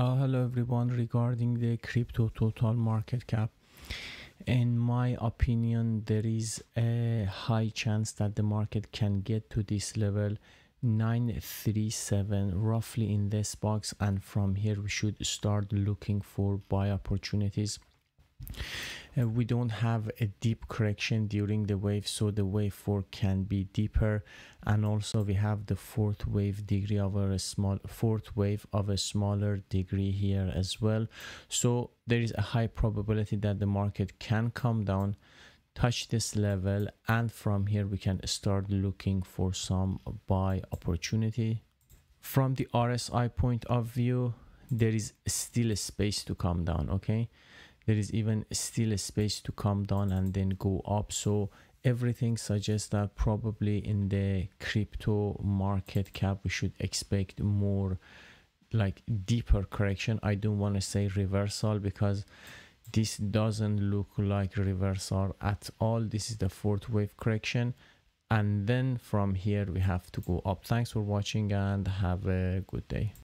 Uh, hello everyone. Regarding the crypto total market cap in my opinion there is a high chance that the market can get to this level. 937 roughly in this box. And from here we should start looking for buy opportunities uh, we don't have a deep correction during the wave so the wave 4 can be deeper. And also we have the fourth wave degree of a small fourth wave of a smaller degree here as well. So there is a high probability that the market can come down touch this level and from here we can start looking for some buy opportunity. From the RSI point of view there is still a space to come down okay there is even still a space to come down and then go up. So everything suggests that probably in the crypto market cap we should expect more like deeper correction. I don't want to say reversal because this doesn't look like reversal at all. This is the fourth wave correction. And then from here we have to go up. Thanks for watching and have a good day